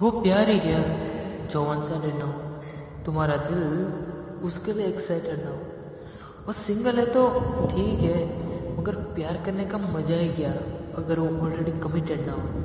वो प्यार ही क्या जो वन साइडेड ना हो। तुम्हारा दिल उसके लिए एक्साइटेड ना हो। वो सिंगल है तो ठीक है, मगर प्यार करने का मज़ा ही क्या? अगर वो ऑलरेडी कमिटेड ना हो।